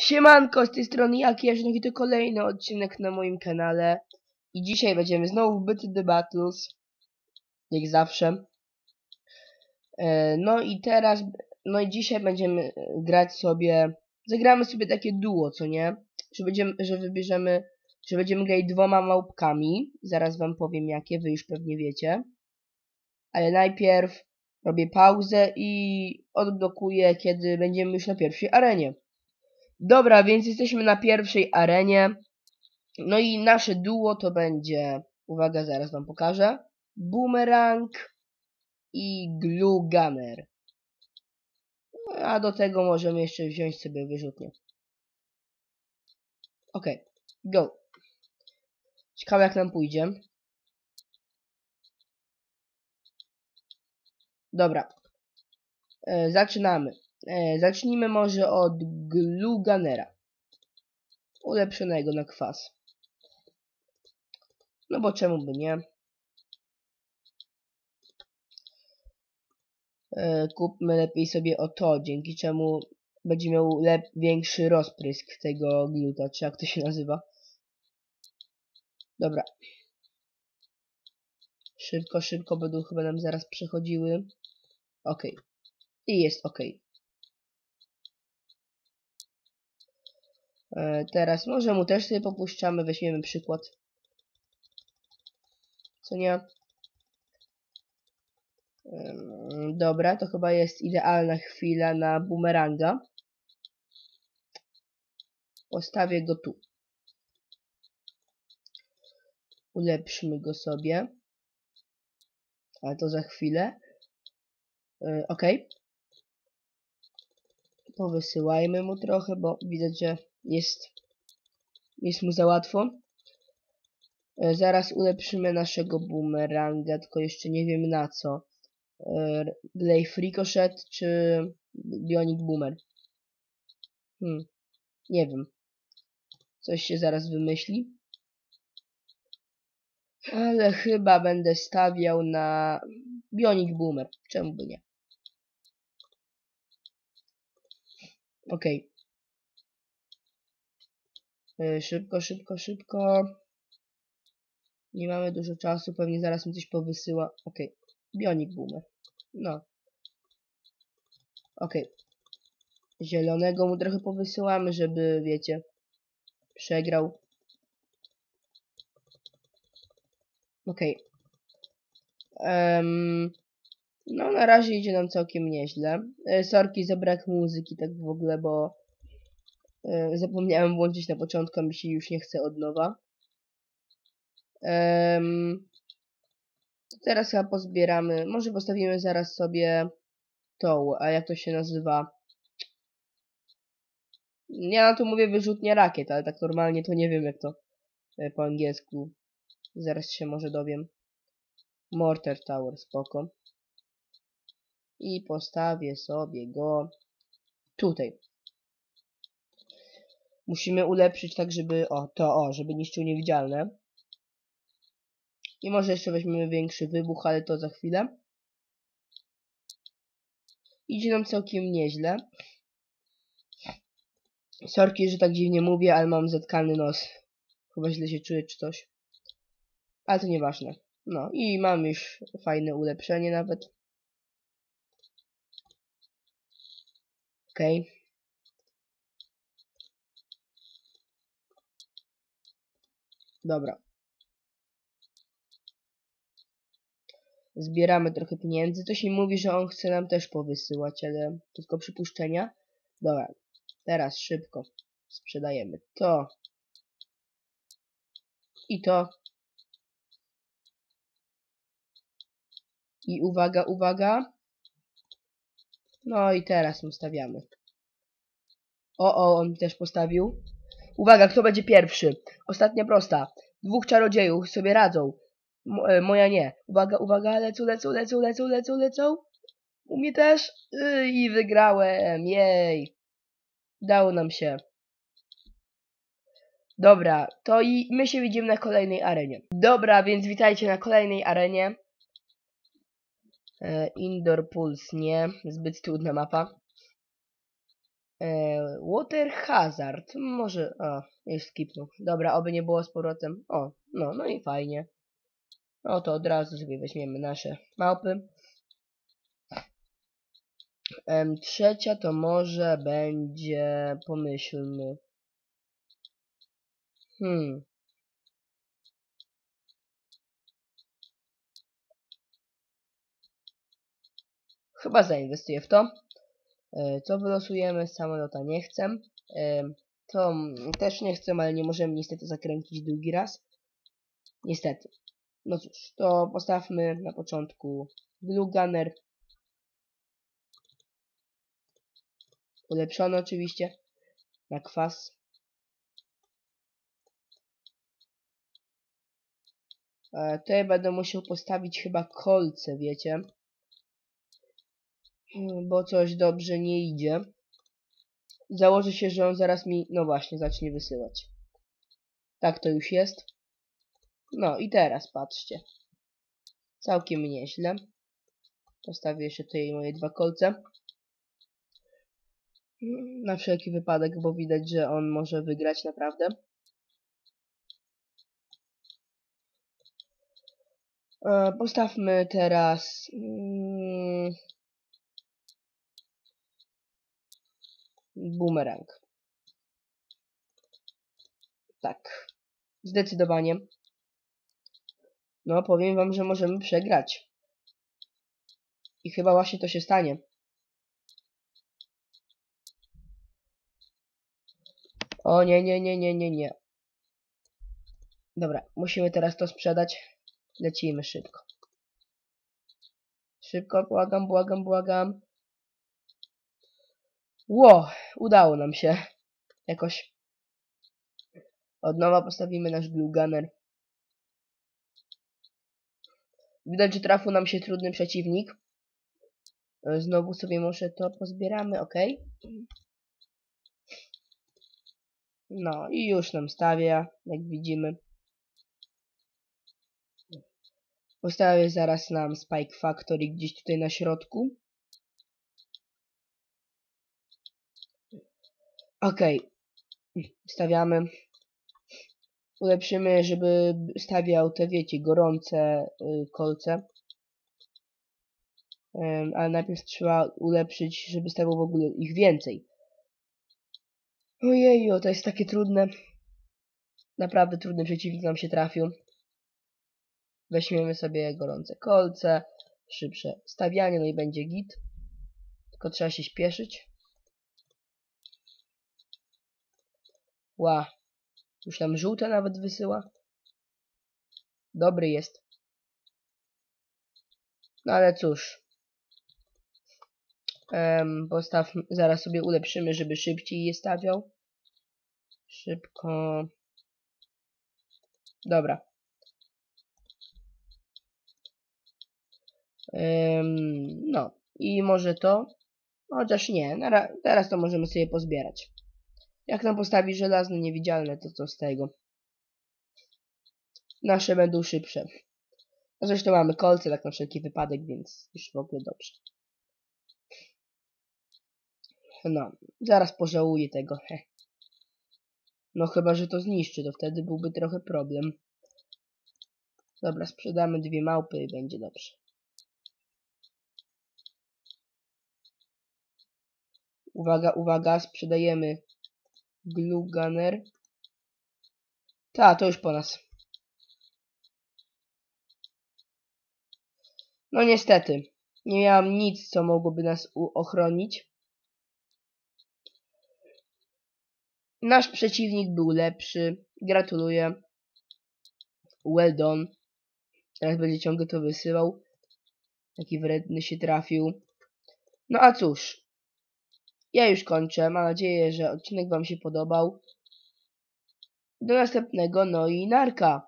Siemanko, z tej strony Jakieżnik i to kolejny odcinek na moim kanale. I dzisiaj będziemy znowu w Byty The Battles. Jak zawsze. E, No i teraz, no i dzisiaj będziemy grać sobie, zagramy sobie takie duo, co nie? Że będziemy, że wybierzemy, że będziemy grać dwoma małpkami. Zaraz wam powiem jakie, wy już pewnie wiecie. Ale najpierw robię pauzę i odblokuję, kiedy będziemy już na pierwszej arenie. Dobra, więc jesteśmy na pierwszej arenie. No i nasze duo to będzie, uwaga, zaraz wam pokażę. Boomerang i Glue Gunner. A do tego możemy jeszcze wziąć sobie wyrzutnię. Ok, go. Ciekawe jak nam pójdzie. Dobra. E, zaczynamy. E, zacznijmy może od Glue Gunnera. Ulepszonego na kwas. No bo czemu by nie? E, kupmy lepiej sobie o to, dzięki czemu będzie miał większy rozprysk tego gluta, czy jak to się nazywa. Dobra. Szybko, szybko będą chyba nam zaraz przechodziły. Ok. I jest ok. E, teraz może mu też sobie popuszczamy, weźmiemy przykład. Co nie? Dobra, to chyba jest idealna chwila na bumeranga. Postawię go tu. Ulepszymy go sobie. Ale to za chwilę. Yy, ok. Powysyłajmy mu trochę, bo widać, że jest, jest mu za łatwo. E, Zaraz ulepszymy naszego boomeranga, tylko jeszcze nie wiem na co. E, Glaive Ricochet czy Bionic Boomer? Hmm, nie wiem. Coś się zaraz wymyśli. Ale chyba będę stawiał na Bionic Boomer. Czemu by nie? Okej. E, Szybko, szybko, szybko. Nie mamy dużo czasu, pewnie zaraz mi coś powysyła. Okej, Bionic Boomer. No. Okej. Zielonego mu trochę powysyłamy, żeby, wiecie, przegrał. Okej. Em, no, na razie idzie nam całkiem nieźle. E, Sorki za brak muzyki, tak w ogóle, bo e, zapomniałem włączyć na początku, a mi się już nie chce od nowa. Teraz chyba pozbieramy. Może postawimy zaraz sobie tą, a jak to się nazywa? Ja na to mówię wyrzutnia rakiet, ale tak normalnie to nie wiem jak to e, po angielsku. Zaraz się może dowiem. Mortar Tower, spoko. I postawię sobie go tutaj. Musimy ulepszyć tak, żeby... O, to o, żeby niszczył niewidzialne. I może jeszcze weźmiemy większy wybuch, ale to za chwilę. Idzie nam całkiem nieźle. Sorki, że tak dziwnie mówię, ale mam zatkany nos. Chyba źle się czuję czy coś. Ale to nieważne. No i mam już fajne ulepszenie nawet. Okej. Okay. Dobra. Zbieramy trochę pieniędzy. To się mówi, że on chce nam też powysyłać, ale tylko przypuszczenia. Dobra. Teraz szybko sprzedajemy to. I to. I uwaga, uwaga. No i teraz mu stawiamy. O, o, on też postawił. Uwaga, kto będzie pierwszy? Ostatnia prosta. Dwóch czarodziejów sobie radzą. E, moja nie. Uwaga, uwaga, lecą, lecą, lecą, lecą, lecą, lecą. U mnie też. Yy, I wygrałem. Jej. Dało nam się. Dobra, to i my się widzimy na kolejnej arenie. Dobra, więc witajcie na kolejnej arenie. E, indoor Pulse nie, zbyt trudna mapa. E, Water Hazard. Może... O, już skipnął. Dobra, oby nie było z powrotem. O, no, no i fajnie. No to od razu sobie weźmiemy nasze małpy. Trzecia to może będzie... Pomyślmy. Hmm. Chyba zainwestuję w to. E, Co wylosujemy? Samolota nie chcę. E, To mm, też nie chcę, ale nie możemy niestety zakręcić drugi raz. Niestety. No cóż, to postawmy na początku Blue Gunner. Ulepszony oczywiście. Na kwas. E, Tutaj będę musiał postawić chyba kolce, wiecie. Mm, Bo coś dobrze nie idzie. Założę się, że on zaraz mi, no właśnie, zacznie wysyłać. Tak to już jest. No i teraz patrzcie. Całkiem nieźle. Postawię jeszcze tutaj moje dwa kolce. Mm, Na wszelki wypadek, bo widać, że on może wygrać naprawdę. E, Postawmy teraz... Boomerang. Tak. Zdecydowanie. No, powiem wam, że możemy przegrać. I chyba właśnie to się stanie. O nie, nie, nie, nie, nie, nie. Dobra, musimy teraz to sprzedać. Lecimy szybko. Szybko, błagam, błagam, błagam. Ło, udało nam się. Jakoś. Od nowa postawimy nasz Blue Gunner. Widać, że trafił nam się trudny przeciwnik. E, Znowu sobie może to pozbieramy, ok. No i już nam stawia, jak widzimy. Postawię zaraz nam Spike Factory gdzieś tutaj na środku. Okej. Stawiamy. Ulepszymy, żeby stawiał te, wiecie, gorące y, kolce. Ale najpierw trzeba ulepszyć, żeby stawiał w ogóle ich więcej. Ojeju, to jest takie trudne. Naprawdę trudny przeciwnik nam się trafił. Weźmiemy sobie gorące kolce, szybsze stawianie, no i będzie git. Tylko trzeba się śpieszyć. Ła. Już tam żółte nawet wysyła. Dobry jest. No ale cóż. Um, postaw, zaraz sobie ulepszymy, żeby szybciej je stawiał. Szybko. Dobra. Ym, no. I może to. Chociaż nie. Teraz to możemy sobie pozbierać. Jak nam postawi żelazne niewidzialne, to co z tego? Nasze będą szybsze. No zresztą mamy kolce tak na wszelki wypadek, więc już w ogóle dobrze. No, zaraz pożałuję tego. No chyba, że to zniszczy, to wtedy byłby trochę problem. Dobra, sprzedamy dwie małpy i będzie dobrze. Uwaga, uwaga, sprzedajemy Glue Gunner. Ta, to już po nas. No niestety. Nie miałam nic, co mogłoby nas ochronić. Nasz przeciwnik był lepszy. Gratuluję. Well done. Teraz będzie ciągle to wysyłał. Taki wredny się trafił. No a cóż. Ja już kończę. Mam nadzieję, że odcinek Wam się podobał. Do następnego. No i narka.